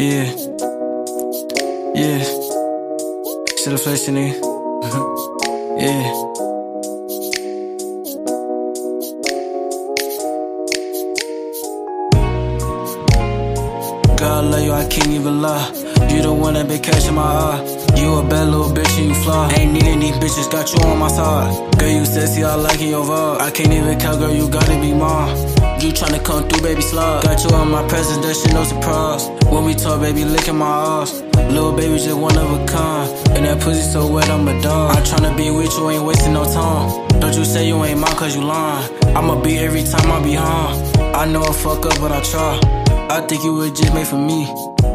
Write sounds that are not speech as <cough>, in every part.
Yeah. Yeah. Still a flexing, nigga. <laughs> yeah. God love you, I can't even lie. You the one that been catching my eye. You a bad little bitch and you fly. Ain't needing these bitches, got you on my side. Girl, you sexy, I like your vibe. I can't even count, girl, you gotta be mine. You tryna come through, baby, slide. Got you on my presence, that shit no surprise. When we talk, baby, licking my ass. Little baby, just one of a kind. And that pussy so wet, I'm a dog. I'm tryna be with you, ain't wasting no time. Don't you say you ain't mine, cause you lying. I'ma be every time I be home. I know I fuck up, but I try. I think you were just made for me.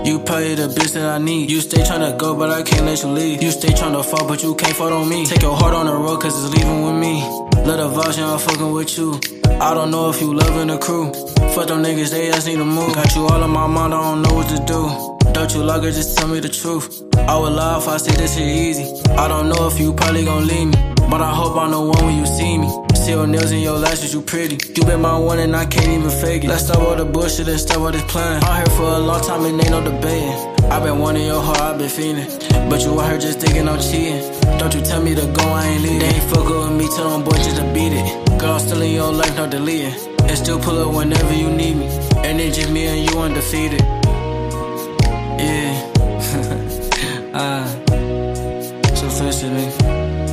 You probably the bitch that I need. You stay tryna go, but I can't let you leave. You stay tryna fall, but you can't fall on me. Take your heart on the road, cause it's leaving with me. Let a vouch and I'm fucking with you. I don't know if you loving the crew. Fuck them niggas, they ass need to move. Got you all in my mind, I don't know what to do. Don't you like her, just tell me the truth. I would lie if I say this shit easy. I don't know if you probably gon' leave me. But I hope I'm the one when you see me. See your nails and your lashes, you pretty. You been my one and I can't even fake it. Let's stop all the bullshit and stop all this plan. I'm here for a long time and ain't no debating. i been wanting your heart, i been feeling. But you out here just thinking I'm cheating. Don't you tell me to go, I ain't leaving. They ain't fuck with me, tell them boys just to beat it. Girl, I'm still in your life, not deleting. And still pull up whenever you need me. And it's just me and you undefeated. Yeah. ah. <laughs> So fascinating.